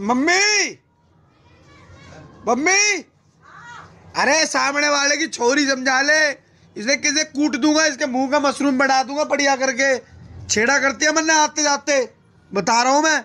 Mummy! Mummy! अरे, सामने वाले की छोरी समझा ले। इसे किसे कूट दूँगा, इसके मुँह का मशरूम बढ़ा दूँगा बढ़िया करके। छेड़ा करती है मैंने आते जाते बता रहा हूँ मैं।